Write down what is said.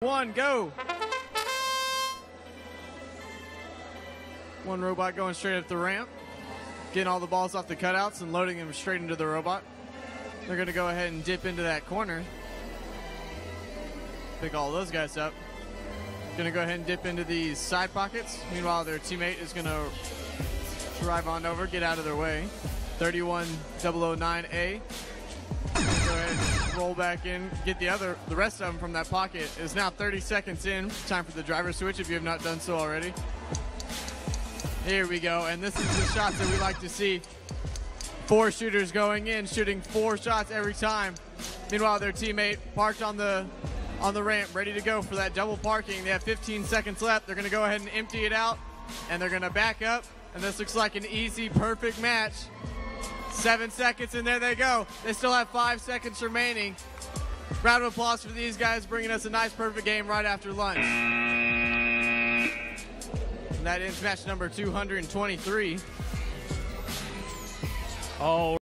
One, go. One robot going straight up the ramp, getting all the balls off the cutouts and loading them straight into the robot. They're going to go ahead and dip into that corner. Pick all those guys up. Going to go ahead and dip into these side pockets. Meanwhile, their teammate is going to drive on over, get out of their way. 31009A. Roll back in, get the other, the rest of them from that pocket. Is now 30 seconds in. Time for the driver switch if you have not done so already. Here we go, and this is the shots that we like to see. Four shooters going in, shooting four shots every time. Meanwhile, their teammate parked on the on the ramp, ready to go for that double parking. They have 15 seconds left. They're going to go ahead and empty it out, and they're going to back up. And this looks like an easy, perfect match. Seven seconds, and there they go. They still have five seconds remaining. Round of applause for these guys bringing us a nice, perfect game right after lunch. And that ends match number 223. Oh.